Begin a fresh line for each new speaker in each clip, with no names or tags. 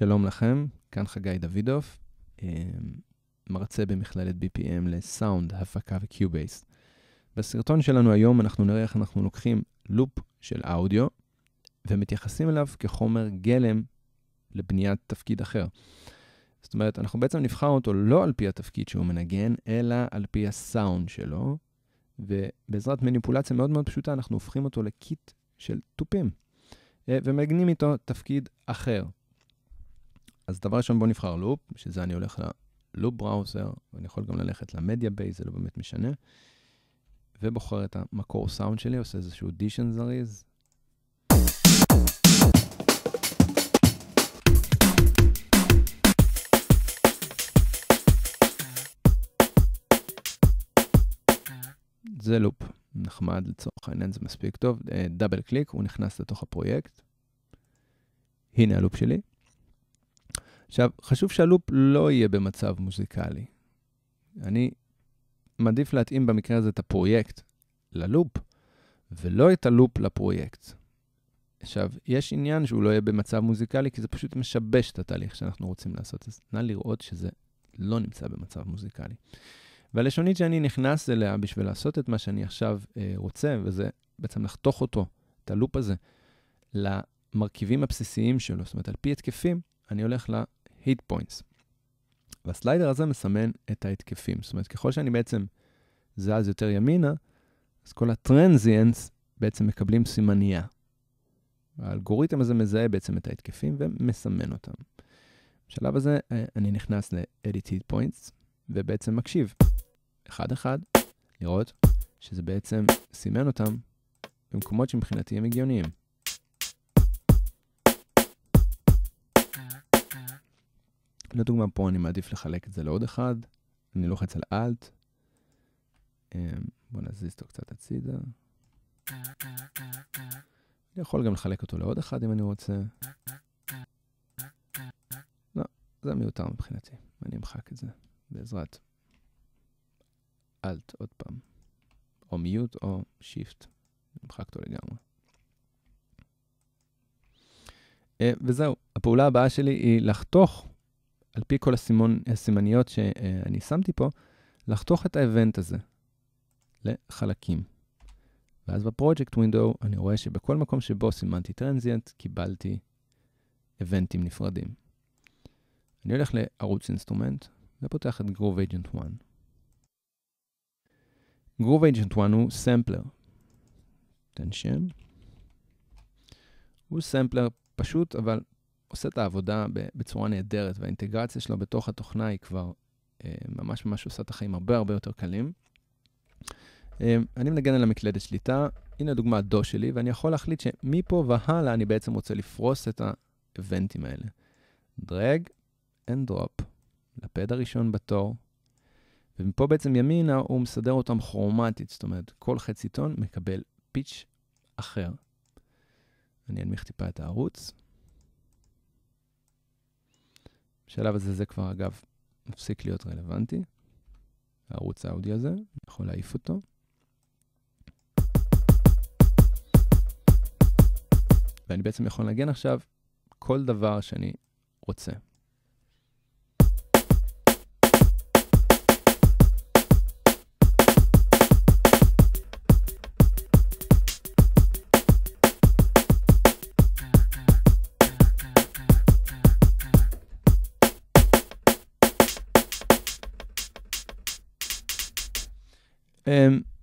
שלום לכם, כאן חגי דוידוף, אמ, מרצה במכללת BPM לסאונד, הפקה ו Cubase. בסרטון שלנו היום אנחנו נראה איך אנחנו לוקחים לופ של אודיו ומתייחסים אליו כחומר גלם לבניית תפקיד אחר. זאת אומרת, אנחנו בעצם נבחר אותו לא על פי התפקיד שהוא מנגן, אלא על פי הסאונד שלו, ובעזרת מניפולציה מאוד מאוד פשוטה אנחנו הופכים אותו ל kit של תופים, אה, ומנגנים איתו תפקיד אחר. אז דבר ראשון, בואו נבחר לופ, בשביל זה אני הולך ל loop browser, ואני יכול גם ללכת ל MediaBay, זה לא באמת משנה, ובוחר את המקור סאונד שלי, עושה איזשהו אודישן זריז. זה לופ נחמד לצורך העניין, זה מספיק טוב. double אה, קליק, הוא נכנס לתוך הפרויקט. הנה הלופ שלי. עכשיו, חשוב שהלופ לא יהיה במצב מוזיקלי. אני מעדיף להתאים במקרה הזה את הפרויקט ללופ, ולא את הלופ לפרויקט. עכשיו, יש עניין שהוא לא יהיה במצב מוזיקלי, כי זה פשוט משבש את התהליך שאנחנו רוצים לעשות. אז נא לראות שזה לא נמצא במצב מוזיקלי. והלשונית שאני נכנס אליה בשביל לעשות את מה שאני עכשיו אה, רוצה, וזה בעצם לחתוך אותו, את הלופ הזה, למרכיבים הבסיסיים שלו, זאת אומרת, על פי התקפים, אני הולך ל-hit points. והסליידר הזה מסמן את ההתקפים. זאת אומרת, ככל שאני בעצם זז יותר ימינה, אז כל הטרנזיאנס בעצם מקבלים סימנייה. האלגוריתם הזה מזהה בעצם את ההתקפים ומסמן אותם. בשלב הזה אה, אני נכנס ל-edit hit points ובעצם מקשיב. אחד-אחד, לראות שזה בעצם סימן אותם במקומות שמבחינתי הם הגיוניים. לדוגמה, פה אני מעדיף לחלק את זה לעוד אחד, אני לוחץ על Alt, אמ, בואו נזיז אותו קצת הצידה. אני יכול גם לחלק אותו לעוד אחד אם אני רוצה. לא, זה מיותר מבחינתי, אני אמחק את זה בעזרת Alt עוד פעם, או מיוט או שיפט, נמחק אותו לגמרי. Uh, וזהו, הפעולה הבאה שלי היא לחתוך, על פי כל הסימון, הסימניות שאני שמתי פה, לחתוך את האבנט הזה לחלקים. ואז ב project window אני רואה שבכל מקום שבו סימנתי transient, קיבלתי אבנטים נפרדים. אני הולך לערוץ instrument ופותח את Groove Agent 1. Groove Agent 1 הוא סמפלר. תן שם. הוא סמפלר פשוט, אבל עושה את העבודה בצורה נהדרת, והאינטגרציה שלו בתוך התוכנה היא כבר אה, ממש ממש עושה את החיים הרבה הרבה יותר קלים. אה, אני מנגן על המקלדת שליטה, הנה דוגמה הדו שלי, ואני יכול להחליט שמפה והלאה אני בעצם רוצה לפרוס את האבנטים האלה. דרג and drop לפד הראשון בתור, ומפה בעצם ימינה הוא מסדר אותם כרומטית, זאת אומרת, כל חצי טון מקבל פיץ' אחר. אני אנמיך טיפה את הערוץ. בשלב הזה זה כבר, אגב, מפסיק להיות רלוונטי. הערוץ האודי הזה, אני יכול להעיף אותו. ואני בעצם יכול לנגן עכשיו כל דבר שאני רוצה.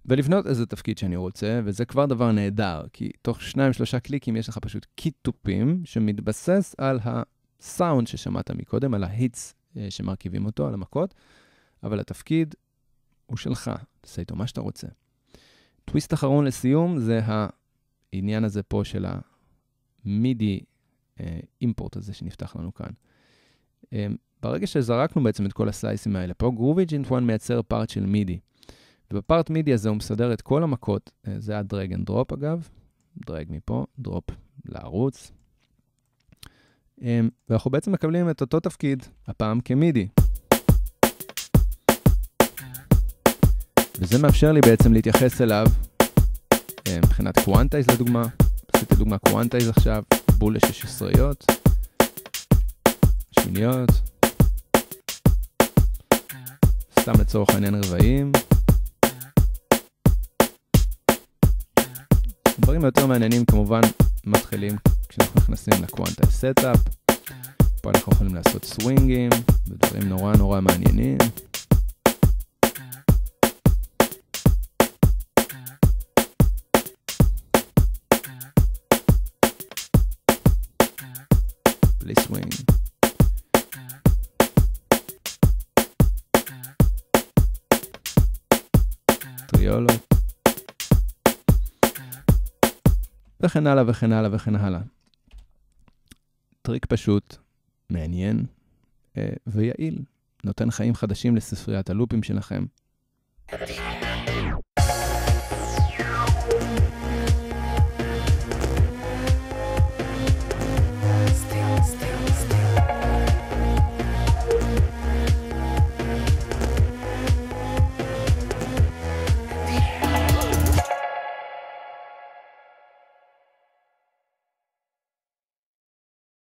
ולבנות איזה תפקיד שאני רוצה, וזה כבר דבר נהדר, כי תוך שניים, שלושה קליקים יש לך פשוט kit תופים שמתבסס על הסאונד ששמעת מקודם, על ה hits אה, שמרכיבים אותו, על המכות, אבל התפקיד הוא שלך, תעשה איתו מה שאתה רוצה. טוויסט אחרון לסיום זה העניין הזה פה של ה MIDI import הזה שנפתח לנו כאן. אמ, ברגע שזרקנו בעצם את כל הסלייסים האלה פה, Groove Agent 1 מייצר part של MIDI. וב part MIDI הזה הוא מסדר את כל המכות, אה, זה ה drag and drop אגב, drag מפה, drop לערוץ. אמ, ואנחנו בעצם מקבלים את אותו תפקיד, הפעם כ MIDI. וזה מאפשר לי בעצם להתייחס אליו אה, מבחינת quantize לדוגמה. עשיתי דוגמה quantize עכשיו, בול ל-16יות. שמיניות. סתם לצורך העניין רבעים. הדברים היותר מעניינים כמובן מתחילים כשאנחנו נכנסים ל quantize setup. פה אנחנו יכולים לעשות סווינגים ודברים נורא נורא מעניינים. בלי סווינג. וכן הלאה וכן הלאה וכן הלאה. טריק פשוט, מעניין אה, ויעיל, נותן חיים חדשים לספריית הלופים שלכם.